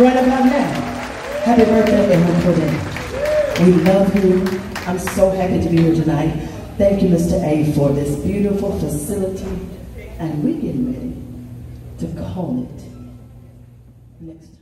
Right about now. Happy birthday wonderful day. We love you. I'm so happy to be here tonight. Thank you, Mr. A, for this beautiful facility. And we're getting ready to call it next